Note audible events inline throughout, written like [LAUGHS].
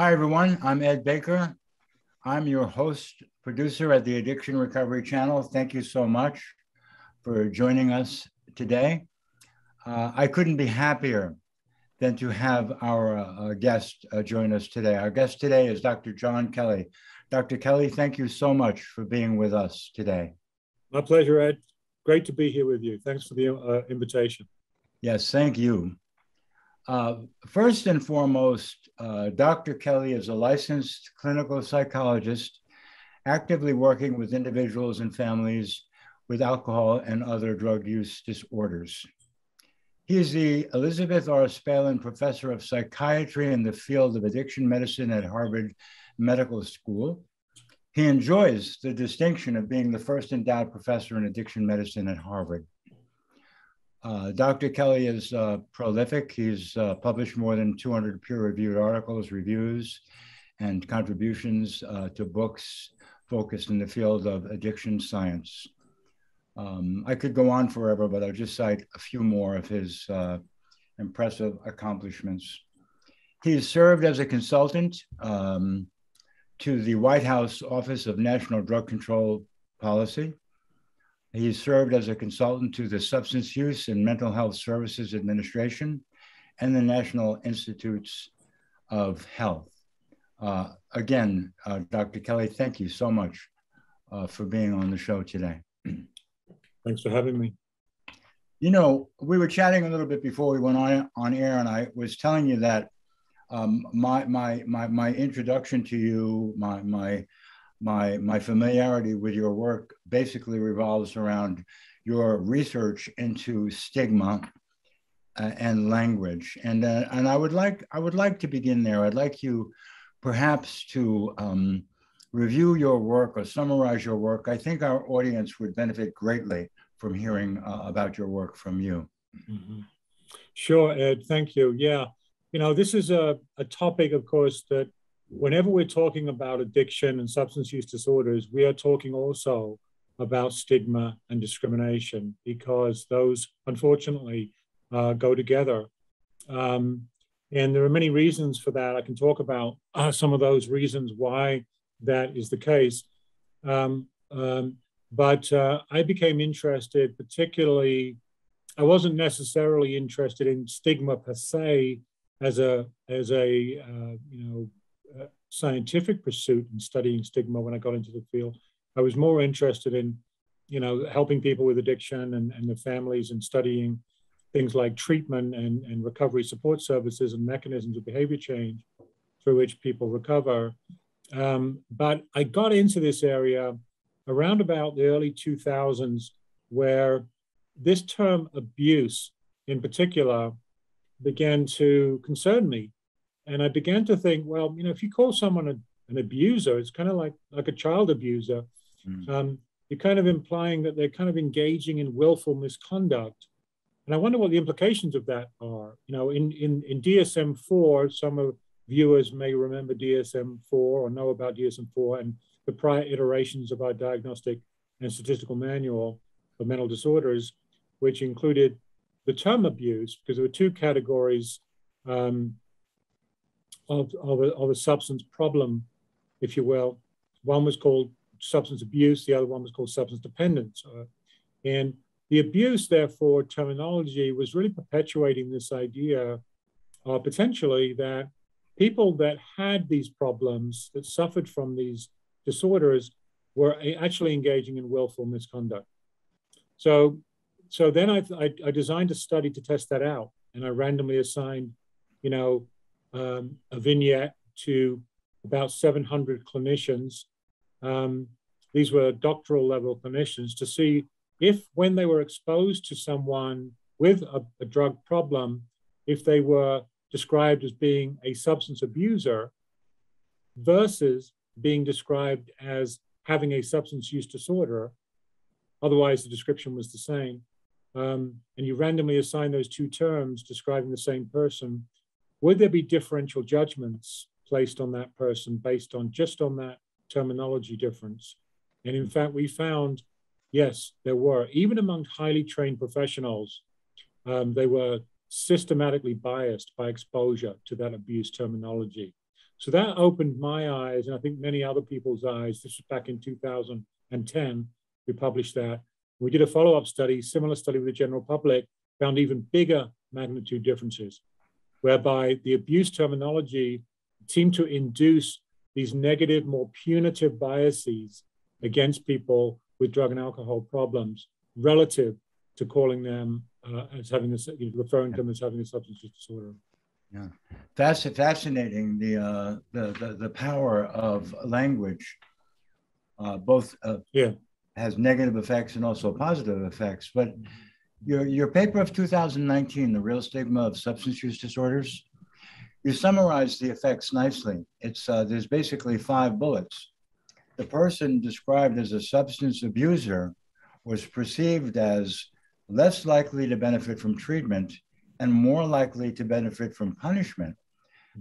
Hi, everyone. I'm Ed Baker. I'm your host, producer at the Addiction Recovery Channel. Thank you so much for joining us today. Uh, I couldn't be happier than to have our uh, guest uh, join us today. Our guest today is Dr. John Kelly. Dr. Kelly, thank you so much for being with us today. My pleasure, Ed. Great to be here with you. Thanks for the uh, invitation. Yes, thank you. Uh, first and foremost, uh, Dr. Kelly is a licensed clinical psychologist actively working with individuals and families with alcohol and other drug use disorders. He is the Elizabeth R. Spallin Professor of Psychiatry in the field of addiction medicine at Harvard Medical School. He enjoys the distinction of being the first endowed professor in addiction medicine at Harvard. Uh, Dr. Kelly is uh, prolific. He's uh, published more than 200 peer reviewed articles, reviews, and contributions uh, to books focused in the field of addiction science. Um, I could go on forever, but I'll just cite a few more of his uh, impressive accomplishments. He's served as a consultant um, to the White House Office of National Drug Control Policy. He served as a consultant to the Substance Use and Mental Health Services Administration and the National Institutes of Health. Uh, again, uh, Dr. Kelly, thank you so much uh, for being on the show today. [CLEARS THROAT] Thanks for having me. You know, we were chatting a little bit before we went on on air, and I was telling you that um, my my my my introduction to you, my my my my familiarity with your work basically revolves around your research into stigma uh, and language. And uh, and I would like I would like to begin there. I'd like you perhaps to um, review your work or summarize your work. I think our audience would benefit greatly from hearing uh, about your work from you. Mm-hmm. sure Ed. Thank you. Yeah. You know this is a, a topic of course that whenever we're talking about addiction and substance use disorders, we are talking also about stigma and discrimination because those, unfortunately, uh, go together. Um, and there are many reasons for that. I can talk about uh, some of those reasons why that is the case. Um, um, but uh, I became interested, particularly, I wasn't necessarily interested in stigma per se as a as a uh, you know scientific pursuit in studying stigma when I got into the field. I was more interested in, you know, helping people with addiction and, and the families and studying things like treatment and, and recovery support services and mechanisms of behavior change through which people recover. Um, but I got into this area around about the early 2000s where this term abuse in particular began to concern me and I began to think, well, you know, if you call someone a, an abuser, it's kind of like like a child abuser. Mm. Um, you're kind of implying that they're kind of engaging in willful misconduct. And I wonder what the implications of that are. You know, in in in DSM-4, some of viewers may remember DSM-4 or know about DSM-4 and the prior iterations of our diagnostic and statistical manual of mental disorders, which included the term abuse, because there were two categories um, of, of, a, of a substance problem, if you will. One was called substance abuse, the other one was called substance dependence. Uh, and the abuse, therefore, terminology was really perpetuating this idea uh, potentially that people that had these problems, that suffered from these disorders, were actually engaging in willful misconduct. So, so then I, I, I designed a study to test that out, and I randomly assigned, you know, um, a vignette to about 700 clinicians. Um, these were doctoral level clinicians to see if, when they were exposed to someone with a, a drug problem, if they were described as being a substance abuser versus being described as having a substance use disorder. Otherwise, the description was the same. Um, and you randomly assign those two terms describing the same person would there be differential judgments placed on that person based on just on that terminology difference? And in fact, we found, yes, there were, even among highly trained professionals, um, they were systematically biased by exposure to that abuse terminology. So that opened my eyes, and I think many other people's eyes. This was back in 2010. We published that. We did a follow up study, similar study with the general public, found even bigger magnitude differences, whereby the abuse terminology seemed to induce these negative, more punitive biases against people with drug and alcohol problems relative to calling them uh, as having this, you know, referring to them as having a substance use disorder. Yeah, that's fascinating. The, uh, the, the the power of language, uh, both uh, yeah, has negative effects and also positive effects. But your your paper of 2019, the real stigma of substance use disorders, you summarize the effects nicely. It's uh, there's basically five bullets. The person described as a substance abuser was perceived as less likely to benefit from treatment and more likely to benefit from punishment.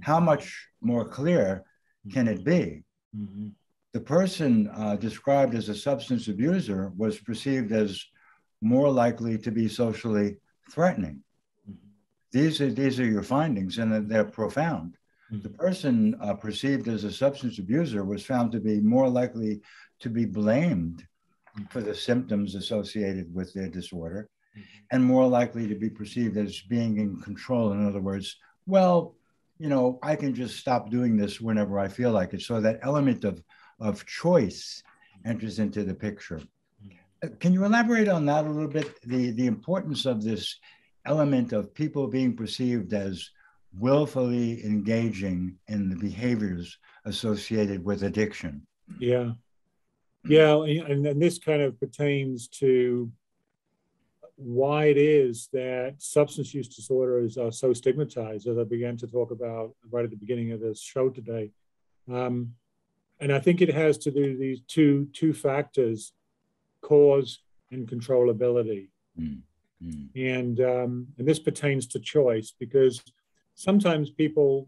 How much more clear can it be? Mm-hmm. The person uh, described as a substance abuser was perceived as more likely to be socially threatening. Mm-hmm. These are these are your findings, and they're profound. Mm-hmm. The person uh, perceived as a substance abuser was found to be more likely to be blamed for the symptoms associated with their disorder mm-hmm. and more likely to be perceived as being in control. In other words, well, you know, I can just stop doing this whenever I feel like it. So that element of, of choice enters into the picture. Uh, can you elaborate on that a little bit? The, the importance of this element of people being perceived as willfully engaging in the behaviors associated with addiction. Yeah. Yeah, and, and this kind of pertains to why it is that substance use disorders are so stigmatized, as I began to talk about right at the beginning of this show today. Um, and I think it has to do these two two factors: cause and controllability. Mm, mm. And um, and this pertains to choice because sometimes people,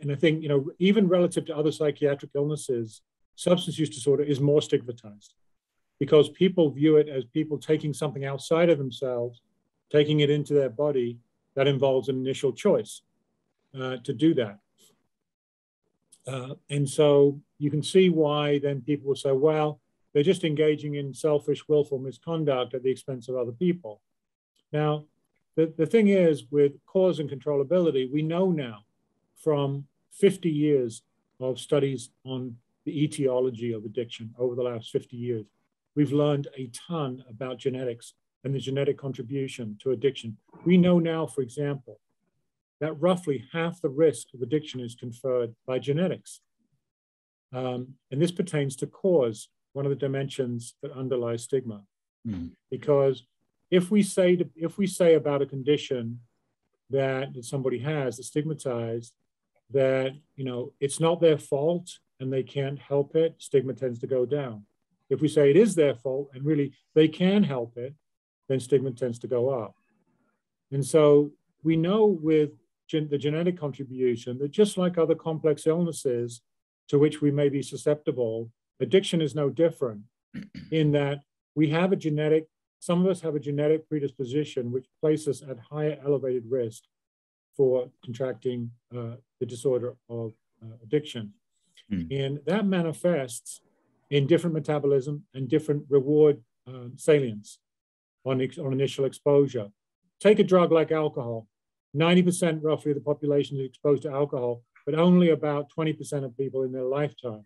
and I think you know, even relative to other psychiatric illnesses, substance use disorder is more stigmatized because people view it as people taking something outside of themselves, taking it into their body that involves an initial choice uh, to do that. Uh, and so you can see why then people will say, well, they're just engaging in selfish, willful misconduct at the expense of other people. Now, the, the thing is, with cause and controllability, we know now from 50 years of studies on the etiology of addiction over the last 50 years. We've learned a ton about genetics and the genetic contribution to addiction. We know now, for example, that roughly half the risk of addiction is conferred by genetics. Um, and this pertains to cause, one of the dimensions that underlie stigma. Mm. Because if we say to, if we say about a condition that, that somebody has, that's stigmatized, that you know it's not their fault and they can't help it, stigma tends to go down. If we say it is their fault and really they can help it, then stigma tends to go up. And so we know with gen- the genetic contribution that just like other complex illnesses to which we may be susceptible, addiction is no different [CLEARS THROAT] in that we have a genetic, some of us have a genetic predisposition which places us at higher elevated risk for contracting uh, the disorder of uh, addiction. Mm. And that manifests in different metabolism and different reward uh, salience on, on initial exposure. Take a drug like alcohol. 90% roughly of the population is exposed to alcohol, but only about 20% of people in their lifetime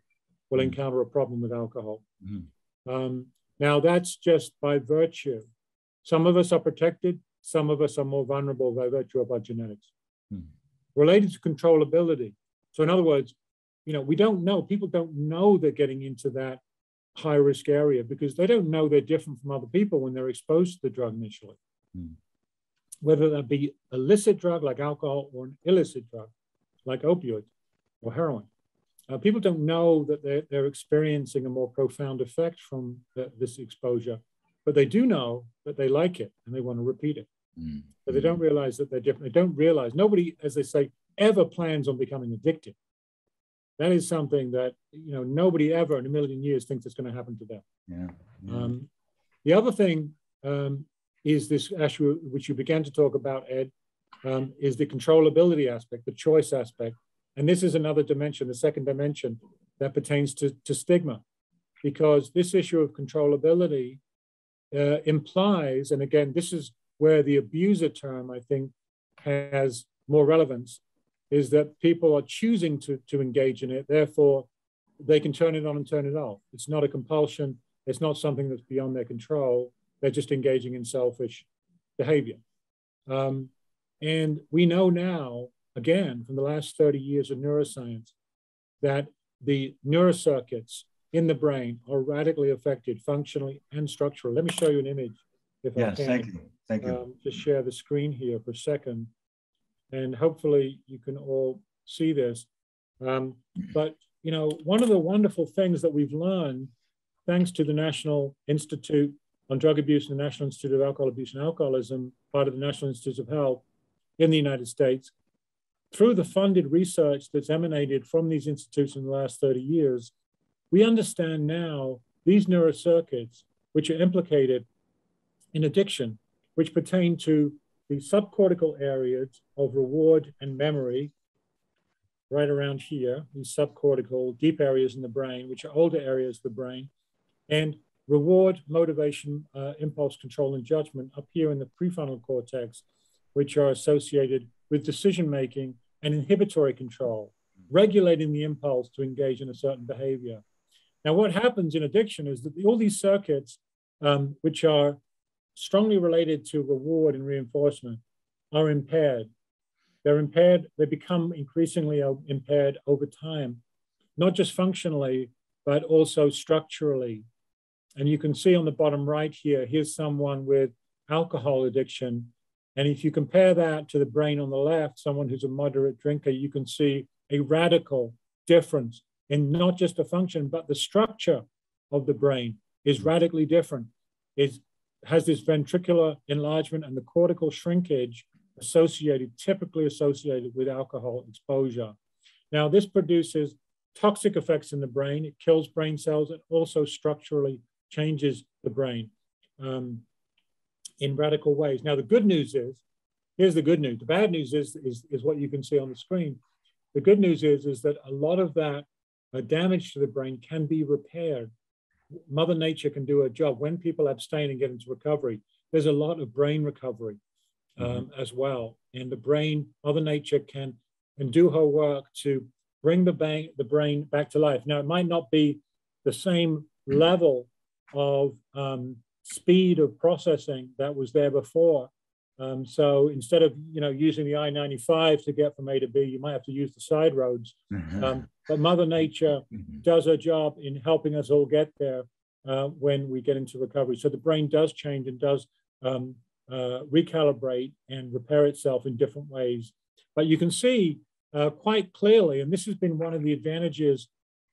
will mm. encounter a problem with alcohol. Mm. Um, now, that's just by virtue. Some of us are protected, some of us are more vulnerable by virtue of our genetics. Mm. Related to controllability. So, in other words, you know, we don't know, people don't know they're getting into that high risk area because they don't know they're different from other people when they're exposed to the drug initially. Mm. Whether that be illicit drug like alcohol or an illicit drug like opioids or heroin. Uh, people don't know that they're, they're experiencing a more profound effect from the, this exposure, but they do know that they like it and they want to repeat it. Mm. But they don't realize that they're different. They don't realize, nobody, as they say, ever plans on becoming addicted that is something that you know nobody ever in a million years thinks it's going to happen to them. Yeah. yeah. Um, the other thing um, is this issue which you began to talk about, Ed, um, is the controllability aspect, the choice aspect. And this is another dimension, the second dimension that pertains to, to stigma, because this issue of controllability uh, implies, and again, this is where the abuser term, I think, has more relevance, is that people are choosing to, to engage in it. Therefore, they can turn it on and turn it off. It's not a compulsion. It's not something that's beyond their control. They're just engaging in selfish behavior. Um, and we know now, again, from the last 30 years of neuroscience, that the neurocircuits in the brain are radically affected functionally and structurally. Let me show you an image. If yes, I can. thank you. Thank you. Um, just share the screen here for a second. And hopefully you can all see this. Um, but, you know, one of the wonderful things that we've learned, thanks to the National Institute on Drug Abuse and the National Institute of Alcohol Abuse and Alcoholism, part of the National Institutes of Health in the United States, through the funded research that's emanated from these institutes in the last 30 years, we understand now these neurocircuits, which are implicated in addiction, which pertain to the subcortical areas of reward and memory, right around here, these subcortical deep areas in the brain, which are older areas of the brain, and reward, motivation, uh, impulse control, and judgment up here in the prefrontal cortex, which are associated with decision making and inhibitory control, regulating the impulse to engage in a certain behavior. Now, what happens in addiction is that the, all these circuits, um, which are strongly related to reward and reinforcement, are impaired. They're impaired, they become increasingly impaired over time, not just functionally, but also structurally. And you can see on the bottom right here, here's someone with alcohol addiction. And if you compare that to the brain on the left, someone who's a moderate drinker, you can see a radical difference in not just the function, but the structure of the brain is radically different. It has this ventricular enlargement and the cortical shrinkage associated, typically associated with alcohol exposure. Now, this produces toxic effects in the brain. It kills brain cells. It also structurally changes the brain um, in radical ways. Now, the good news is, here's the good news. The bad news is, is, is what you can see on the screen. The good news is, is that a lot of that uh, damage to the brain can be repaired. Mother Nature can do a job. When people abstain and get into recovery, there's a lot of brain recovery um, mm-hmm. as well. And the brain, Mother Nature can, can do her work to bring the, bang, the brain back to life. Now, it might not be the same level of um, speed of processing that was there before, um, so instead of you know using the I-95 to get from A to B, you might have to use the side roads. Mm-hmm. Um, but Mother Nature mm-hmm. does her job in helping us all get there uh, when we get into recovery. So the brain does change and does um, uh, recalibrate and repair itself in different ways. But you can see uh, quite clearly, and this has been one of the advantages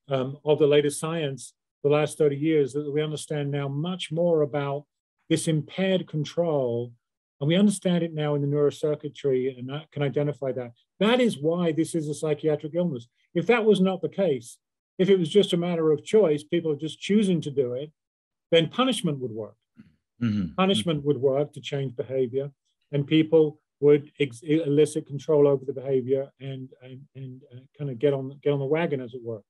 um, of the latest science the last 30 years, that we understand now much more about this impaired control and we understand it now in the neurocircuitry and that can identify that. That is why this is a psychiatric illness. If that was not the case, if it was just a matter of choice, people are just choosing to do it, then punishment would work. Mm-hmm. Punishment would work to change behavior, and people would ex- elicit control over the behavior and and, and uh, kind of get on get on the wagon, as it were.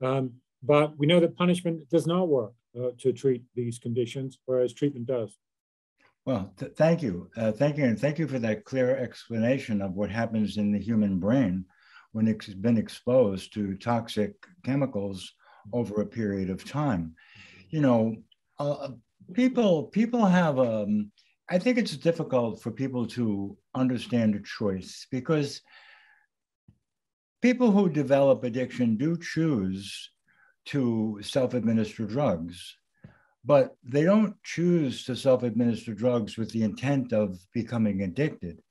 Um, but we know that punishment does not work uh, to treat these conditions, whereas treatment does. Well, th- thank you. Uh, thank you. And thank you for that clear explanation of what happens in the human brain when it's been exposed to toxic chemicals over a period of time. You know, uh, people people have um, I think it's difficult for people to understand a choice because people who develop addiction do choose to self-administer drugs but they don't choose to self administer drugs with the intent of becoming addicted.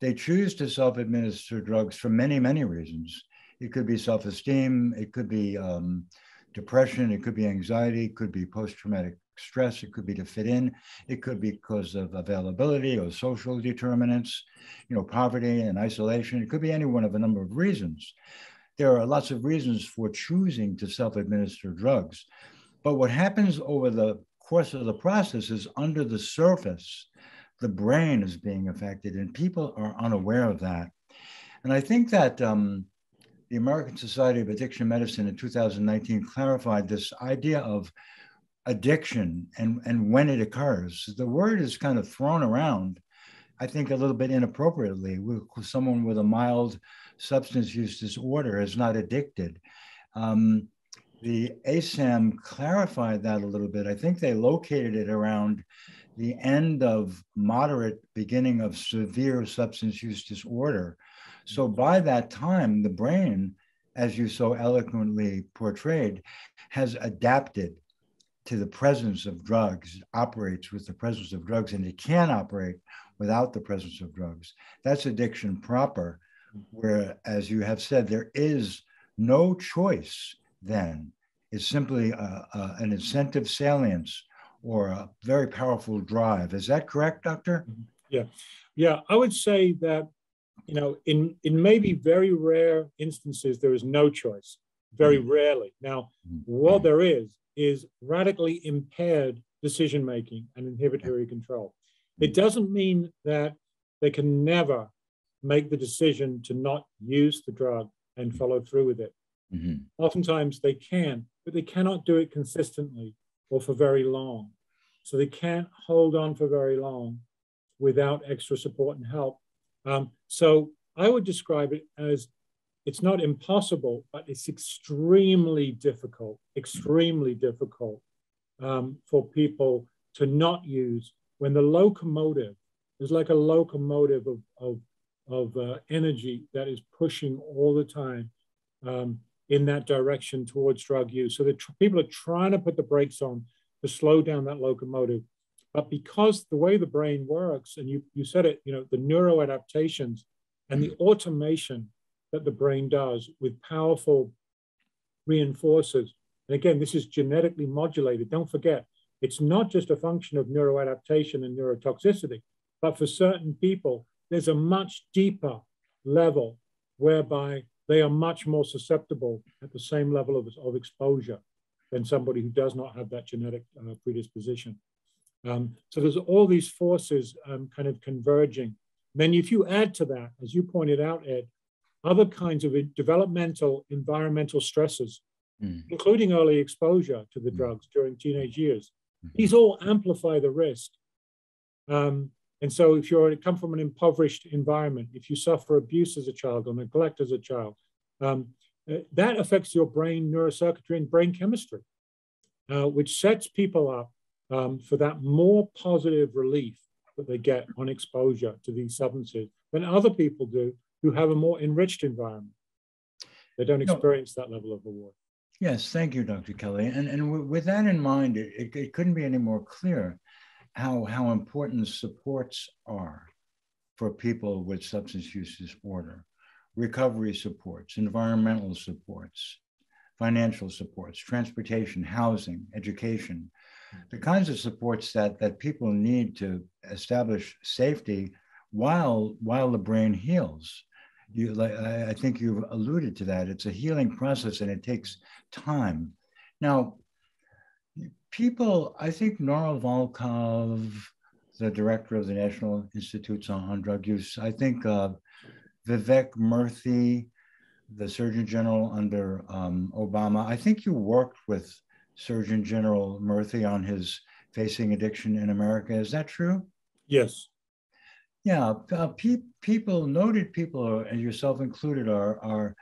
They choose to self administer drugs for many, many reasons. It could be self esteem, it could be um, depression, it could be anxiety, it could be post traumatic stress, it could be to fit in, it could be because of availability or social determinants, you know, poverty and isolation. It could be any one of a number of reasons. There are lots of reasons for choosing to self administer drugs. But what happens over the course of the process is under the surface, the brain is being affected, and people are unaware of that. And I think that um, the American Society of Addiction Medicine in 2019 clarified this idea of addiction and, and when it occurs. The word is kind of thrown around, I think, a little bit inappropriately. With someone with a mild substance use disorder is not addicted. Um, the ASAM clarified that a little bit. I think they located it around the end of moderate, beginning of severe substance use disorder. So by that time, the brain, as you so eloquently portrayed, has adapted to the presence of drugs, operates with the presence of drugs, and it can operate without the presence of drugs. That's addiction proper, where, as you have said, there is no choice then. It's simply a, a, an incentive salience or a very powerful drive. Is that correct, Doctor? Mm-hmm. Yeah. Yeah, I would say that, you know, in, in maybe very rare instances, there is no choice, very mm-hmm. rarely. Now, mm-hmm. what there is, is radically impaired decision making and inhibitory control. It doesn't mean that they can never make the decision to not use the drug and follow through with it. Mm-hmm. Oftentimes they can, but they cannot do it consistently or for very long. So they can't hold on for very long without extra support and help. Um, so I would describe it as it's not impossible, but it's extremely difficult, extremely difficult um, for people to not use when the locomotive is like a locomotive of, of, of uh, energy that is pushing all the time um, in that direction towards drug use. So the tr- people are trying to put the brakes on to slow down that locomotive. But because the way the brain works, and you, you said it, you know, the neuroadaptations and the automation that the brain does with powerful reinforcers. And again, this is genetically modulated. Don't forget, it's not just a function of neuroadaptation and neurotoxicity, but for certain people, there's a much deeper level whereby they are much more susceptible at the same level of, of exposure than somebody who does not have that genetic uh, predisposition. Um, so there's all these forces um, kind of converging. Then if you add to that, as you pointed out, Ed, other kinds of developmental environmental stresses, mm. including early exposure to the mm. drugs during teenage years. Mm-hmm. These all amplify the risk. Um, and so if you come from an impoverished environment, if you suffer abuse as a child or neglect as a child, um, uh, that affects your brain neurocircuitry and brain chemistry, uh, which sets people up um, for that more positive relief that they get on exposure to these substances than other people do who have a more enriched environment. They don't experience that level of reward. Yes, thank you, Dr. Kelly. And, and with that in mind, it, it couldn't be any more clear how, how important supports are for people with substance use disorder. Recovery supports, environmental supports, financial supports, transportation, housing, education, the mm-hmm. kinds of supports that, that people need to establish safety while, while the brain heals. You mm-hmm. I think you've alluded to that. It's a healing process and it takes time. Now, people, I think Nora Volkow, the director of the National Institutes on, Drug Use, I think uh, Vivek Murthy, the Surgeon General under um, Obama, I think you worked with Surgeon General Murthy on his Facing Addiction in America. Is that true? Yes. Yeah, uh, pe- people, noted people, and yourself included, are, are,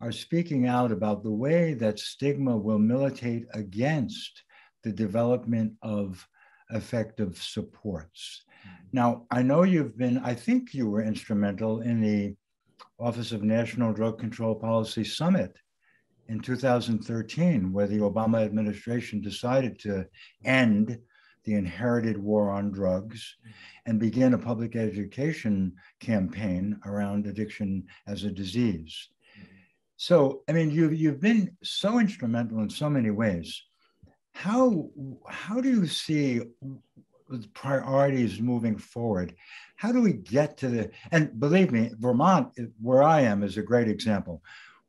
are speaking out about the way that stigma will militate against the development of effective supports. Mm-hmm. Now, I know you've been, I think you were instrumental in the Office of National Drug Control Policy Summit in 2013, where the Obama administration decided to end the inherited war on drugs and begin a public education campaign around addiction as a disease. So, I mean, you've, you've been so instrumental in so many ways. How, how do you see the priorities moving forward? How do we get to the, and believe me, Vermont, where I am, is a great example.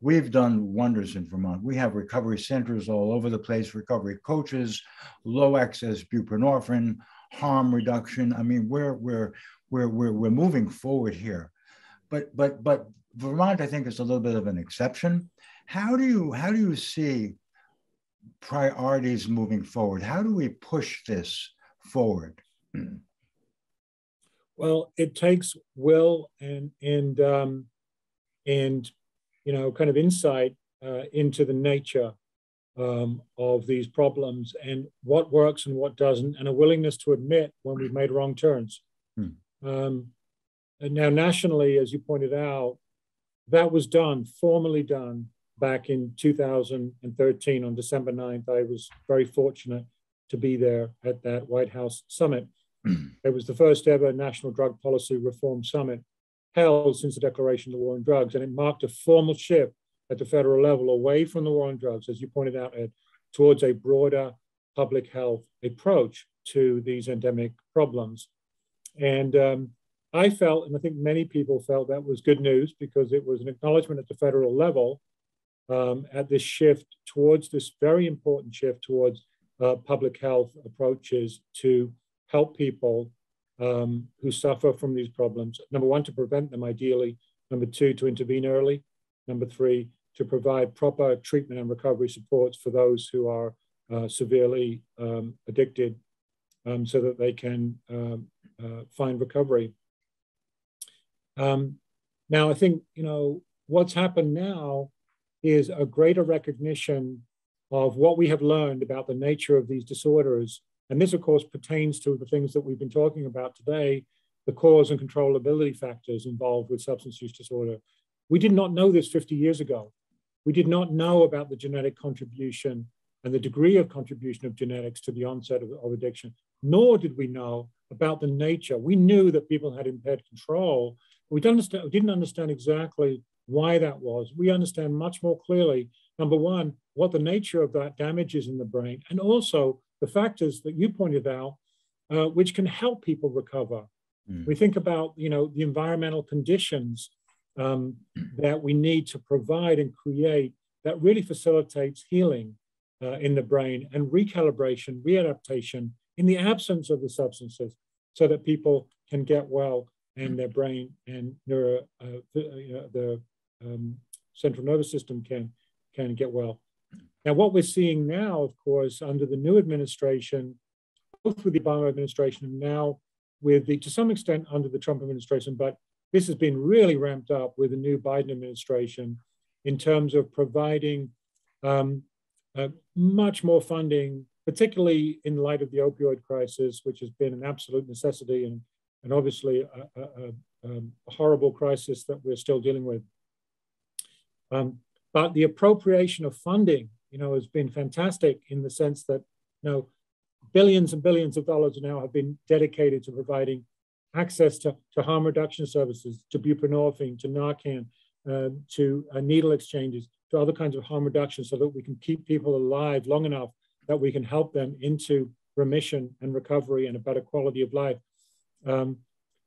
We've done wonders in Vermont. We have recovery centers all over the place, recovery coaches, low excess buprenorphine, harm reduction. I mean, we're we're we're we're, we're moving forward here. But but but Vermont, I think, is a little bit of an exception. How do you how do you see priorities moving forward? How do we push this forward? Well, it takes will and and um, and you know kind of insight uh, into the nature um, of these problems and what works and what doesn't, and a willingness to admit when we've made wrong turns. Hmm. Um, and now, nationally, as you pointed out, that was done, formally done back in 2013 on December 9th. I was very fortunate to be there at that White House summit. Hmm. it was the first ever National Drug Policy Reform Summit held since the declaration of the war on drugs, and it marked a formal shift at the federal level away from the war on drugs, as you pointed out, Ed, towards a broader public health approach to these endemic problems. And um, I felt, and I think many people felt that was good news because it was an acknowledgement at the federal level um, at this shift towards this very important shift towards uh, public health approaches to help people um, who suffer from these problems. Number one, to prevent them ideally. Number two, to intervene early. Number three, to provide proper treatment and recovery supports for those who are uh, severely um, addicted um, so that they can um, uh, find recovery. Um, now, I think, you know, what's happened now is a greater recognition of what we have learned about the nature of these disorders. And this, of course, pertains to the things that we've been talking about today, the cause and controllability factors involved with substance use disorder. We did not know this 50 years ago. We did not know about the genetic contribution and the degree of contribution of genetics to the onset of, of addiction, nor did we know about the nature. We knew that people had impaired control. We didn't understand, we didn't understand exactly why that was. We understand much more clearly, number one, what the nature of that damage is in the brain, and also the factors that you pointed out, uh, which can help people recover. Mm. We think about, you know, the environmental conditions um, that we need to provide and create that really facilitates healing uh, in the brain and recalibration, readaptation in the absence of the substances so that people can get well and their brain and neuro, uh, the, uh, the um, central nervous system can, can get well. Now, what we're seeing now, of course, under the new administration, both with the Obama administration and now with the, to some extent, under the Trump administration, but this has been really ramped up with the new Biden administration in terms of providing um, uh, much more funding, particularly in light of the opioid crisis, which has been an absolute necessity and, and obviously a, a, a, um, a horrible crisis that we're still dealing with. Um, but the appropriation of funding, you know, has been fantastic in the sense that, you know, billions and billions of dollars now have been dedicated to providing access to, to harm reduction services, to buprenorphine, to Narcan, uh, to uh, needle exchanges, to other kinds of harm reduction so that we can keep people alive long enough that we can help them into remission and recovery and a better quality of life. Um,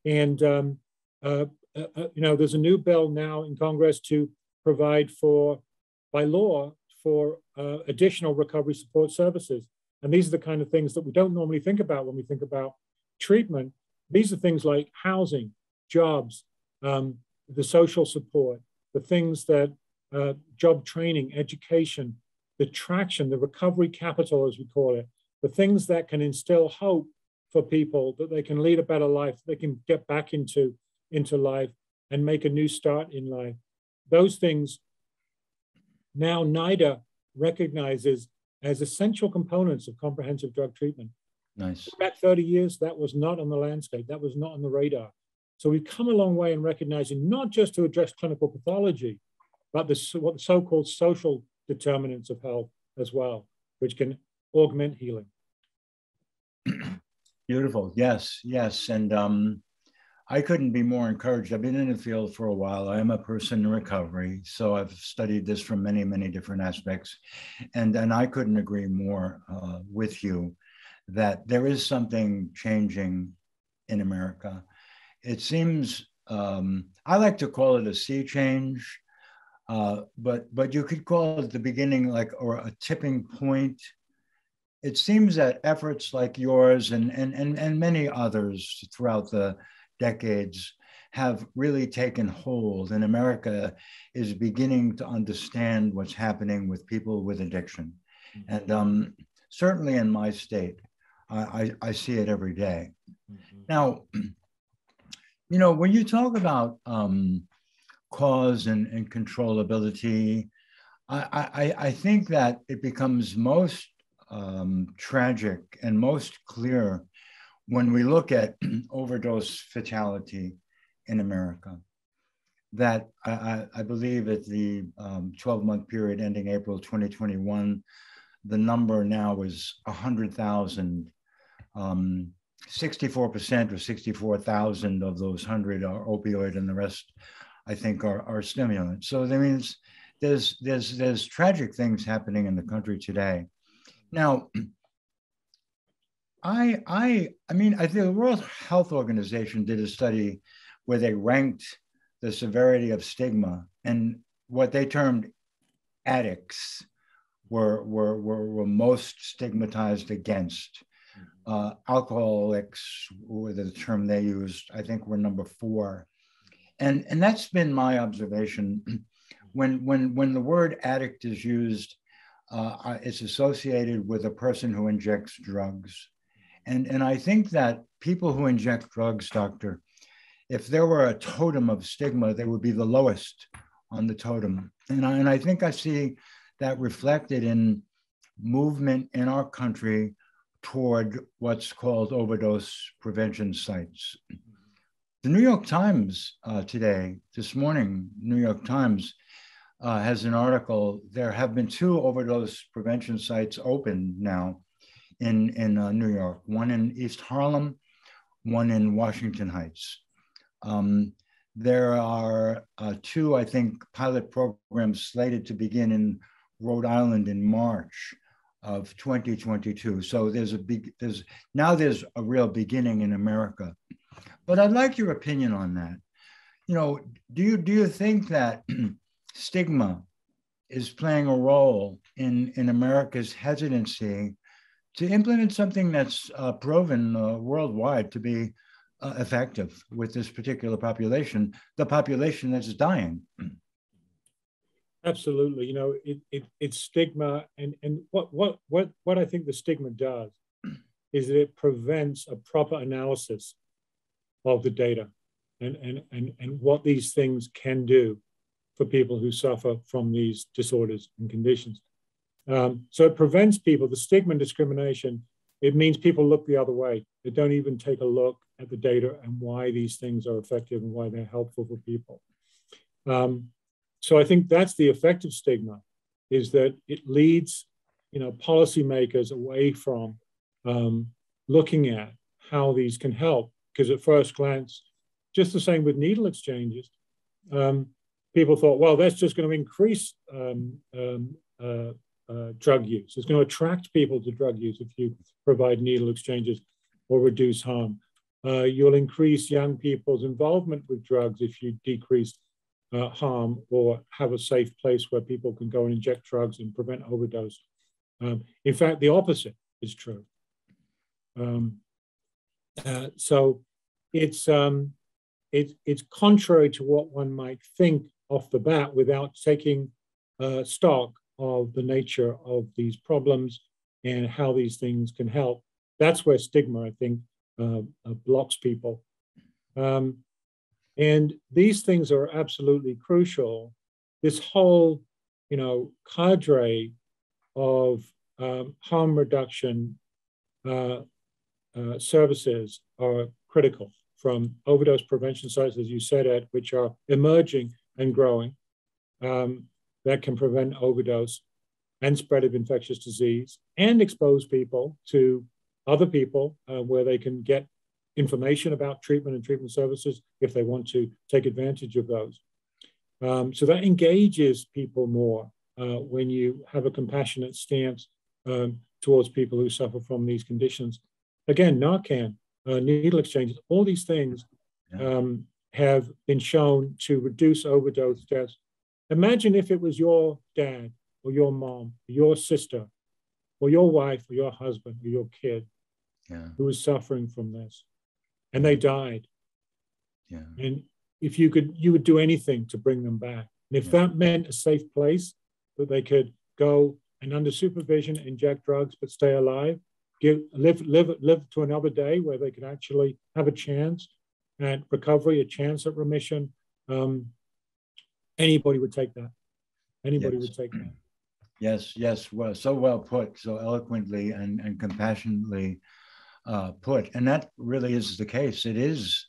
and, um, uh, uh, uh you know, there's a new bill now in Congress to provide for, by law, for uh, additional recovery support services. And these are the kind of things that we don't normally think about when we think about treatment. These are things like housing, jobs, um, the social support, the things that uh, job training, education, the traction, the recovery capital, as we call it, the things that can instill hope for people that they can lead a better life, they can get back into, into life and make a new start in life. Those things now NIDA recognizes as essential components of comprehensive drug treatment. Nice. Back 30 years, that was not on the landscape, that was not on the radar. So we've come a long way in recognizing not just to address clinical pathology, but the, what the so-called social determinants of health as well, which can augment healing. [CLEARS THROAT] Beautiful. Yes, yes. And um, I couldn't be more encouraged. I've been in the field for a while. I am a person in recovery, so I've studied this from many, many different aspects, and and I couldn't agree more uh, with you that there is something changing in America. It seems um, I like to call it a sea change, uh, but but you could call it the beginning, like or a tipping point. It seems that efforts like yours and and and, and many others throughout the decades have really taken hold, and America is beginning to understand what's happening with people with addiction. Mm-hmm. And um, certainly in my state, I, I, I see it every day. Mm-hmm. Now, [CLEARS THROAT] you know, when you talk about um, cause and, and controllability, I, I, I, think that it becomes most um, tragic and most clear when we look at [CLEARS THROAT] overdose fatality in America. That I, I believe at the um, 12 month period ending April 2021, the number now is 100,000. Um, 64% or 64,000 of those 100 are opioid and the rest, I think, are, are stimulants. So that means there's, there's, there's tragic things happening in the country today. Now, I, I, I mean, I think the World Health Organization did a study where they ranked the severity of stigma and what they termed addicts were, were, were, were most stigmatized against. Mm-hmm. Uh, alcoholics were the term they used, I think were number four. And, and that's been my observation. [CLEARS THROAT] When, when, when the word addict is used, uh, it's associated with a person who injects drugs. And, and I think that people who inject drugs, doctor, if there were a totem of stigma, they would be the lowest on the totem. And I, and I think I see that reflected in movement in our country toward what's called overdose prevention sites. The New York Times uh, today, this morning, New York Times uh, has an article. There have been two overdose prevention sites open now in, in uh, New York, one in East Harlem, one in Washington Heights. Um, there are uh, two, I think, pilot programs slated to begin in Rhode Island in March of 2022. So there's a big, there's now there's a real beginning in America. But I'd like your opinion on that. You know, do you do you think that [CLEARS THROAT] stigma is playing a role in, in America's hesitancy to implement something that's uh, proven uh, worldwide to be uh, effective with this particular population, the population that's dying. Absolutely, you know, it, it it's stigma, and and what what what what I think the stigma does is that it prevents a proper analysis of the data, and and and and what these things can do for people who suffer from these disorders and conditions. Um, so it prevents people, the stigma and discrimination, it means people look the other way. They don't even take a look at the data and why these things are effective and why they're helpful for people. Um, so I think that's the effective stigma, is that it leads, you know, policymakers away from um, looking at how these can help. Because at first glance, just the same with needle exchanges, um, people thought, well, that's just going to increase um, um, uh, uh, drug use. It's going to attract people to drug use if you provide needle exchanges or reduce harm. Uh, you'll increase young people's involvement with drugs if you decrease uh, harm or have a safe place where people can go and inject drugs and prevent overdose. Um, in fact, the opposite is true. Um, uh, so it's um, it, it's contrary to what one might think off the bat without taking uh, stock of the nature of these problems and how these things can help. That's where stigma, I think, uh, uh, blocks people. Um, and these things are absolutely crucial. This whole, you know, cadre of um, harm reduction uh, uh services are critical from overdose prevention sites, as you said, Ed, which are emerging and growing um, that can prevent overdose and spread of infectious disease and expose people to other people uh, where they can get information about treatment and treatment services if they want to take advantage of those. Um, so that engages people more uh, when you have a compassionate stance um, towards people who suffer from these conditions. Again, Narcan, uh, needle exchanges, all these things um, have been shown to reduce overdose deaths. Imagine if it was your dad or your mom, or your sister, or your wife, or your husband, or your kid yeah. who was suffering from this, and they died. Yeah. And if you could, you would do anything to bring them back. And if that meant a safe place that they could go and under supervision inject drugs but stay alive, give live live live to another day where they could actually have a chance at recovery, a chance at remission. Um, anybody would take that. Anybody yes. would take that. Yes, yes, well, so well put, so eloquently and, and compassionately uh, put. And that really is the case. It is,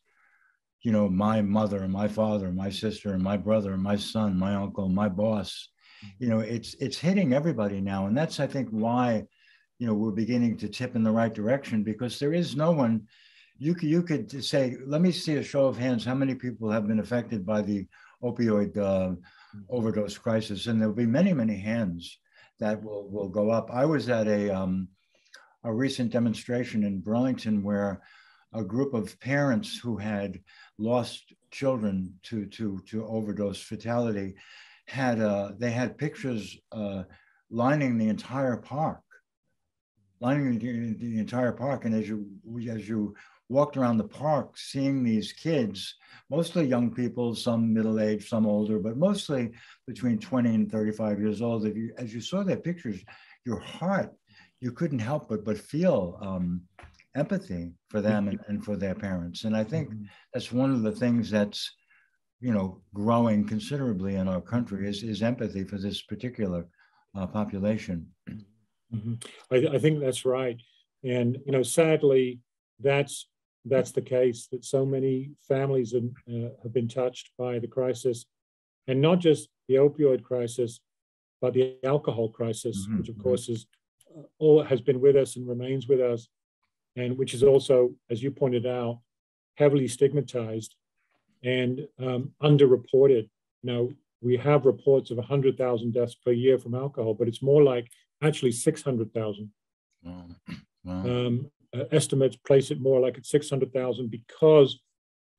you know, my mother, my father, my sister, my brother, my son, my uncle, my boss. You know, it's it's hitting everybody now, and that's I think why, you know, we're beginning to tip in the right direction because there is no one. You could, you could say, let me see a show of hands. How many people have been affected by the opioid uh, overdose crisis? And there'll be many, many hands that will will go up. I was at a um, a recent demonstration in Burlington where a group of parents who had lost children to to to overdose fatality had uh, they had pictures uh, lining the entire park, lining the, the entire park, and as you as you walked around the park, seeing these kids, mostly young people, some middle aged, some older, but mostly between 20 and 35 years old. If you, as you saw their pictures, your heart you couldn't help but but feel um, empathy for them and, and, for their parents. And I think mm-hmm. that's one of the things that's you know growing considerably in our country is is empathy for this particular uh, population. Mm-hmm. I, I, think that's right, and you know, sadly, that's that's the case that so many families have, uh, have been touched by the crisis, and not just the opioid crisis, but the alcohol crisis, mm-hmm. which of mm-hmm. course is all has been with us and remains with us, and which is also, as you pointed out, heavily stigmatized and um, underreported. Now, we have reports of 100,000 deaths per year from alcohol, but it's more like actually 600,000. Wow. [CLEARS THROAT] Wow. Um, uh, estimates place it more like at 600,000 because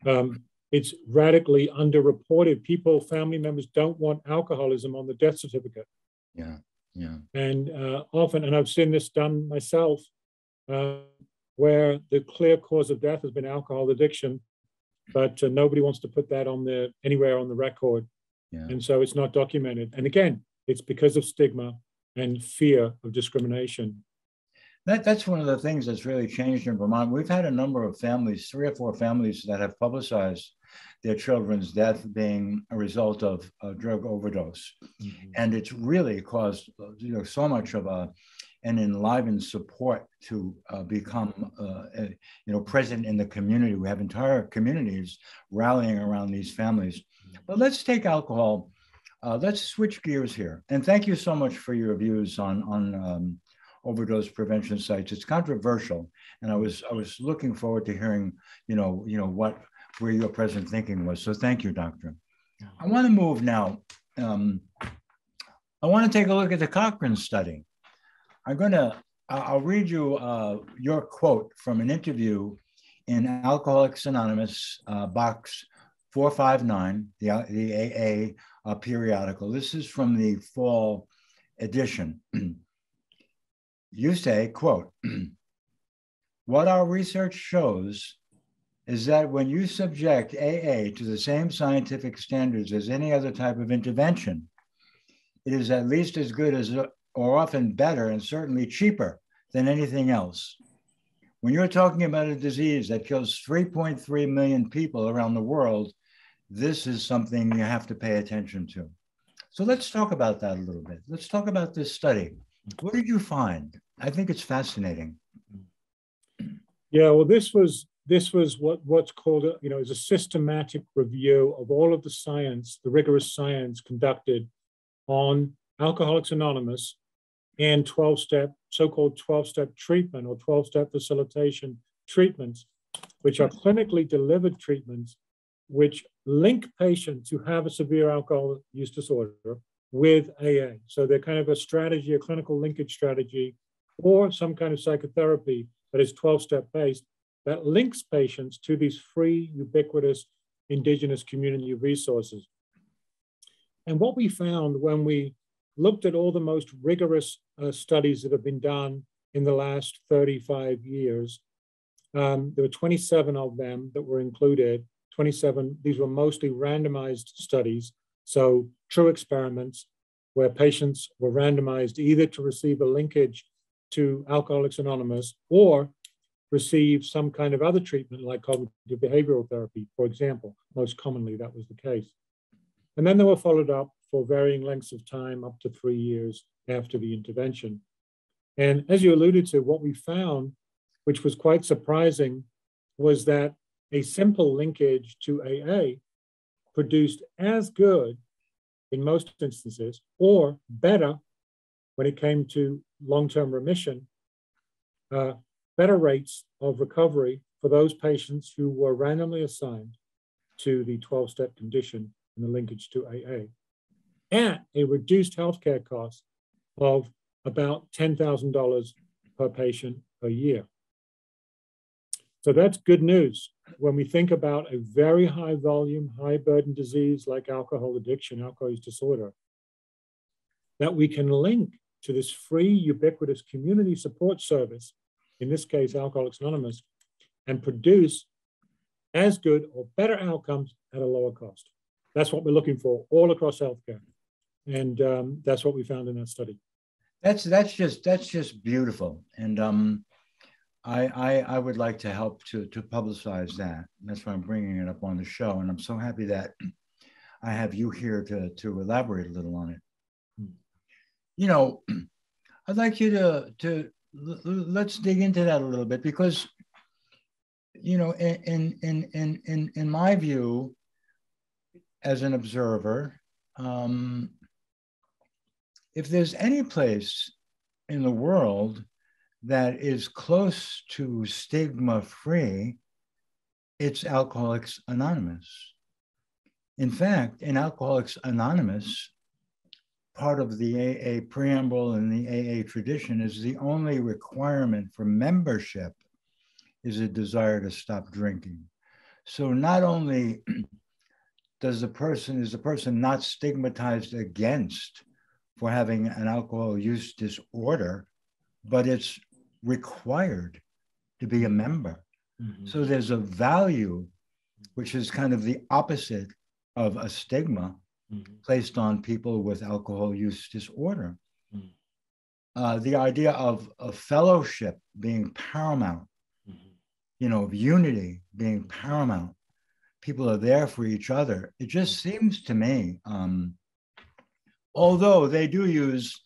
um, it's radically underreported. People, family members don't want alcoholism on the death certificate. Yeah. Yeah. And uh, often, and I've seen this done myself, uh, where the clear cause of death has been alcohol addiction, but uh, nobody wants to put that on the anywhere on the record, yeah. and so it's not documented. And again, it's because of stigma and fear of discrimination. That, that's one of the things that's really changed in Vermont. We've had a number of families, three or four families, that have publicized their children's death being a result of a drug overdose. Mm-hmm. And it's really caused you know, so much of a, an enlivened support to uh, become uh, a, you know, present in the community. We have entire communities rallying around these families. But let's take alcohol. Uh, let's switch gears here. And thank you so much for your views on, on um, overdose prevention sites. It's controversial, and I was I was looking forward to hearing you know you know what where your present thinking was. So thank you, Doctor. I want to move now. Um, I want to take a look at the Cochrane study. I'm going to, I'll read you uh, your quote from an interview in Alcoholics Anonymous, uh, box 459, the, the AA uh, periodical. This is from the fall edition. [CLEARS THROAT] you say, quote, [CLEARS THROAT] what our research shows is that when you subject AA to the same scientific standards as any other type of intervention, it is at least as good as, or often better, and certainly cheaper than anything else. When you're talking about a disease that kills 3.3 million people around the world, this is something you have to pay attention to. So let's talk about that a little bit. Let's talk about this study. What did you find? I think it's fascinating. Yeah, well, this was this was what, what's called, a, you know, is a systematic review of all of the science, the rigorous science conducted on Alcoholics Anonymous and 12 step, so called 12 step treatment or 12 step facilitation treatments, which are clinically delivered treatments which link patients who have a severe alcohol use disorder with AA. So they're kind of a strategy, a clinical linkage strategy, or some kind of psychotherapy that is 12 step based that links patients to these free, ubiquitous indigenous community resources. And what we found when we looked at all the most rigorous uh, studies that have been done in the last 35 years, um, there were 27 of them that were included, 27, these were mostly randomized studies. So true experiments where patients were randomized either to receive a linkage to Alcoholics Anonymous or receive some kind of other treatment like cognitive behavioral therapy, for example. Most commonly, that was the case. And then they were followed up for varying lengths of time, up to three years after the intervention. And as you alluded to, what we found, which was quite surprising, was that a simple linkage to AA produced as good in most instances, or better when it came to long term remission, uh, better rates of recovery for those patients who were randomly assigned to the 12 step condition and the linkage to AA at a reduced healthcare cost of about $10,000 per patient per year. So that's good news when we think about a very high volume, high burden disease like alcohol addiction, alcohol use disorder, that we can link to this free, ubiquitous community support service, in this case, Alcoholics Anonymous, and produce as good or better outcomes at a lower cost. That's what we're looking for all across healthcare. And um, that's what we found in that study. That's that's just that's just beautiful. And um, I, I, I would like to help to, to publicize that. That's why I'm bringing it up on the show. And I'm so happy that I have you here to, to elaborate a little on it. You know, I'd like you to, to let's dig into that a little bit because, you know, in, in, in, in, in my view, as an observer, um, if there's any place in the world that is close to stigma free, it's Alcoholics Anonymous. In fact, in Alcoholics Anonymous, part of the AA preamble and the AA tradition is the only requirement for membership is a desire to stop drinking. So not only [CLEARS THROAT] does the person is the person not stigmatized against for having an alcohol use disorder, but it's required to be a member. Mm-hmm. So there's a value, which is kind of the opposite of a stigma mm-hmm. placed on people with alcohol use disorder. Mm-hmm. Uh, the idea of, of fellowship being paramount, mm-hmm. you know, of unity being paramount. People are there for each other. It just seems to me, um, although they do use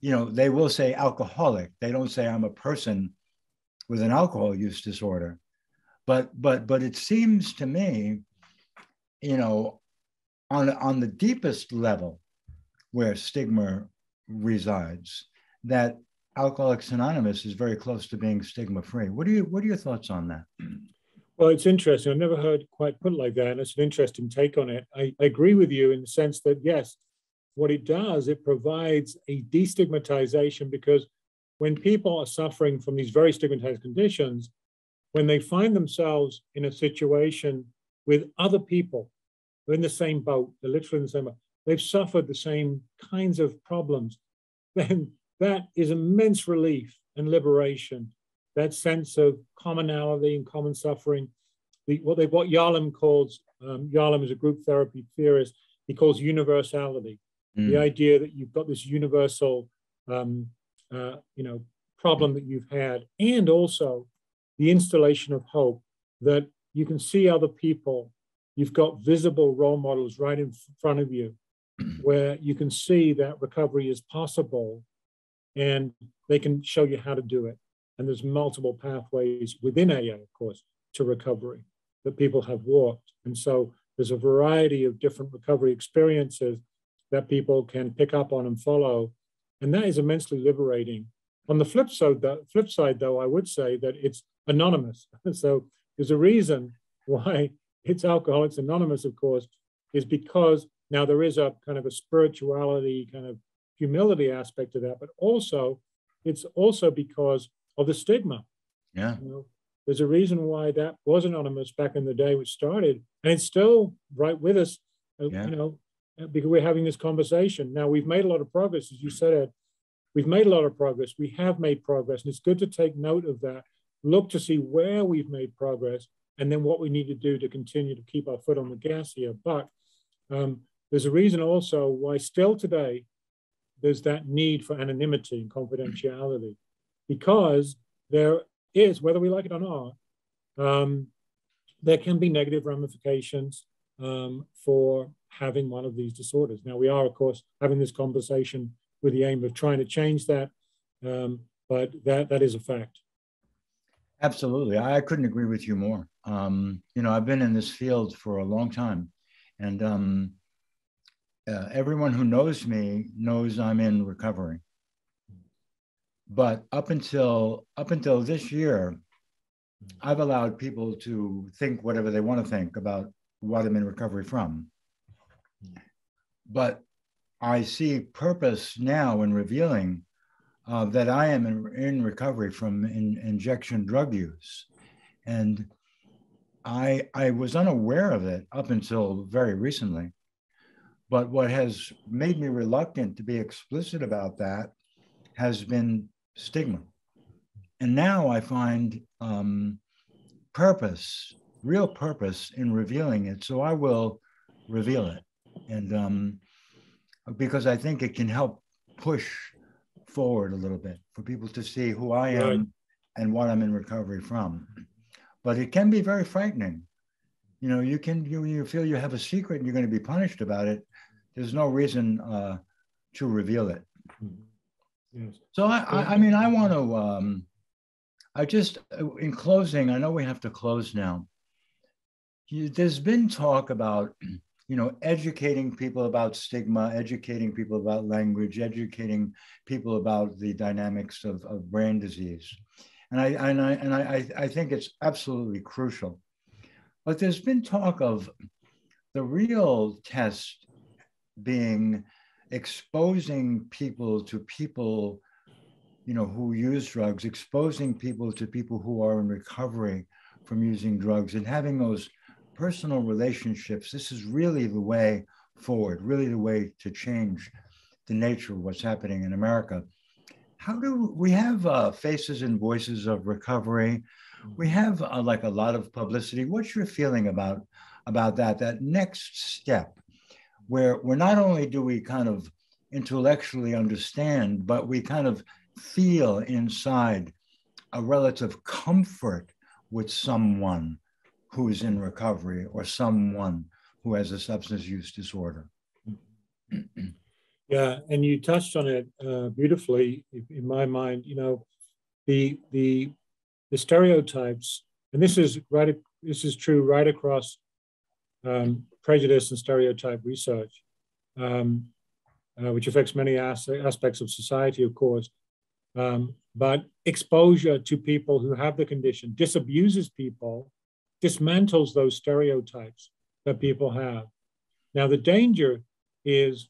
you know, they will say alcoholic. They don't say I'm a person with an alcohol use disorder. But but but it seems to me, you know, on on the deepest level where stigma resides, that Alcoholics Anonymous is very close to being stigma free. What are you what are your thoughts on that? Well, it's interesting. I've never heard quite put like that. And it's an interesting take on it. I, I agree with you in the sense that yes, what it does, it provides a destigmatization because when people are suffering from these very stigmatized conditions, when they find themselves in a situation with other people who are in the same boat, they're literally in the same boat, they've suffered the same kinds of problems, [LAUGHS] then that is immense relief and liberation. That sense of commonality and common suffering, the, what they what Yalom calls um, is a group therapy theorist. He calls universality. Mm. The idea that you've got this universal, um, uh, you know, problem that you've had, and also the installation of hope that you can see other people. You've got visible role models right in front of you, [CLEARS THROAT] where you can see that recovery is possible, and they can show you how to do it. And there's multiple pathways within AA, of course, to recovery that people have walked. And so there's a variety of different recovery experiences that people can pick up on and follow. And that is immensely liberating. On the flip side, the flip side, though, I would say that it's anonymous. [LAUGHS] so there's a reason why it's Alcoholics Anonymous, of course, is because now there is a kind of a spirituality, kind of humility aspect to that, but also it's also because of the stigma. Yeah. You know, there's a reason why that was anonymous back in the day, which started, and it's still right with us. Uh, yeah. You know, because we're having this conversation. Now, we've made a lot of progress, as you said, Ed. We've made a lot of progress. We have made progress, and it's good to take note of that. Look to see where we've made progress and then what we need to do to continue to keep our foot on the gas here. But um, there's a reason also why still today there's that need for anonymity and confidentiality, because there is, whether we like it or not, um, there can be negative ramifications um, for having one of these disorders. Now, we are, of course, having this conversation with the aim of trying to change that, um, but that, that is a fact. Absolutely. I couldn't agree with you more. Um, you know, I've been in this field for a long time, and um, uh, everyone who knows me knows I'm in recovery. But up until up until this year, I've allowed people to think whatever they want to think about what I'm in recovery from. But I see purpose now in revealing uh, that I am in, in recovery from in, injection drug use. And I, I was unaware of it up until very recently. But what has made me reluctant to be explicit about that has been stigma. And now I find um, purpose, real purpose in revealing it. So I will reveal it. And um, because I think it can help push forward a little bit for people to see who I am right. and what I'm in recovery from. But it can be very frightening. You know, you can you, you feel you have a secret and you're going to be punished about it. There's no reason uh, to reveal it. Yes. So I, I, I mean, I want to. Um, I just, in closing, I know we have to close now. There's been talk about you know, educating people about stigma, educating people about language, educating people about the dynamics of, of brain disease. And I, and, I, and I, I think it's absolutely crucial. But there's been talk of the real test being exposing people to people you know who use drugs exposing people to people who are in recovery from using drugs and having those personal relationships, this is really the way forward, really the way to change the nature of what's happening in America. How do we have uh, faces and voices of recovery? We have uh, like a lot of publicity. What's your feeling about about that? That next step, where where not only do we kind of intellectually understand, but we kind of feel inside a relative comfort with someone who's in recovery or someone who has a substance use disorder. [CLEARS THROAT] yeah, and you touched on it uh, beautifully. In my mind, you know, the the the stereotypes, and this is right. This is true right across um, prejudice and stereotype research, um, uh, which affects many as- aspects of society, of course. Um, but exposure to people who have the condition disabuses people dismantles those stereotypes that people have. Now, the danger is,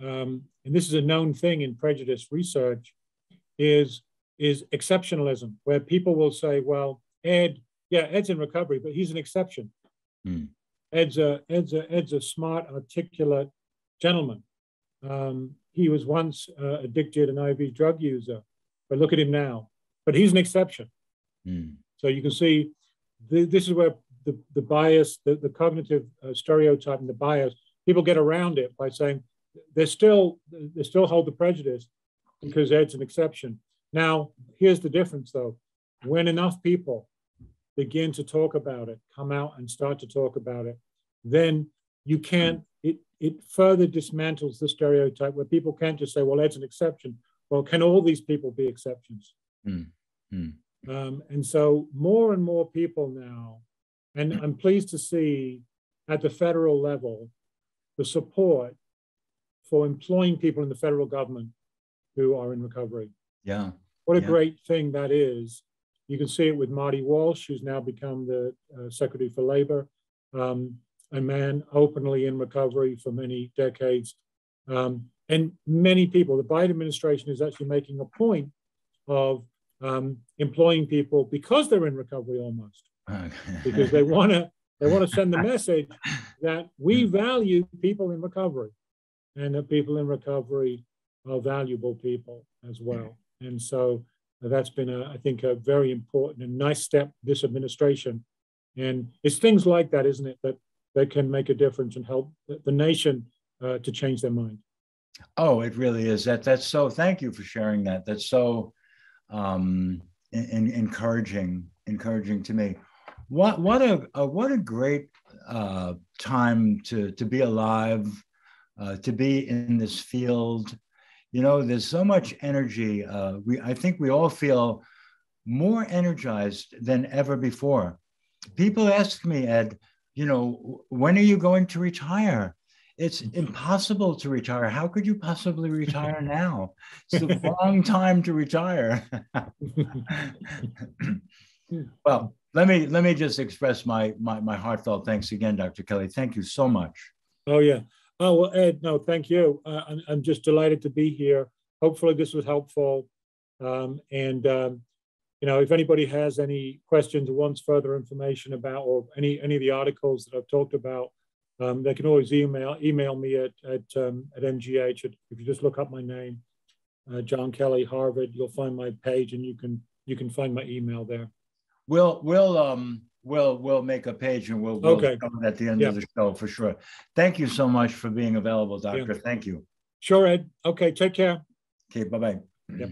um, and this is a known thing in prejudice research, is, is exceptionalism, where people will say, well, Ed, yeah, Ed's in recovery, but he's an exception. Mm. Ed's, a, Ed's, a, Ed's a smart, articulate gentleman. Um, he was once uh, addicted, an IV drug user, but look at him now. But he's an exception. Mm. So you can see the, this is where the, the bias, the, the cognitive uh, stereotype and the bias, people get around it by saying they still they still hold the prejudice because Ed's an exception. Now, here's the difference though. When enough people begin to talk about it, come out and start to talk about it, then you can't, it, it further dismantles the stereotype where people can't just say, well, Ed's an exception. Well, can all these people be exceptions? Mm. Mm. Um, and so more and more people now, and I'm pleased to see at the federal level the support for employing people in the federal government who are in recovery. Yeah. What a yeah. great thing that is. You can see it with Marty Walsh, who's now become the uh, Secretary for Labor, um, a man openly in recovery for many decades. Um, and many people, the Biden administration is actually making a point of um, employing people because they're in recovery almost, because they [LAUGHS] want to they want to send the message [LAUGHS] that we value people in recovery, and that people in recovery are valuable people as well. And so that's been, a, I think, a very important and nice step this administration And it's things like that, isn't it, that that can make a difference and help the nation uh, to change their mind. Oh, it really is. That that's so. Thank you for sharing that. That's so um, in encouraging, encouraging to me. What what a, a what a great uh, time to to be alive, uh, to be in this field. You know, there's so much energy. Uh, we I think we all feel more energized than ever before. People ask me, Ed, you know, when are you going to retire? It's impossible to retire. How could you possibly retire [LAUGHS] now? It's a long time to retire. [LAUGHS] [CLEARS THROAT] well, let me let me just express my, my my heartfelt thanks again, Dr. Kelly. Thank you so much. Oh yeah. Oh well, Ed. No, thank you. Uh, I'm, I'm just delighted to be here. Hopefully, this was helpful. Um, and um, you know, if anybody has any questions or wants further information about or any any of the articles that I've talked about, um, they can always email email me at at, um, at MGH. If you just look up my name, uh, John Kelly, Harvard, you'll find my page, and you can you can find my email there. We'll we'll um we'll we'll make a page and we'll, we'll okay. at the end yeah. of the show for sure. Thank you so much for being available, Doctor. Yeah. Thank you. Sure, Ed. Okay, take care. Okay, bye bye. Yep.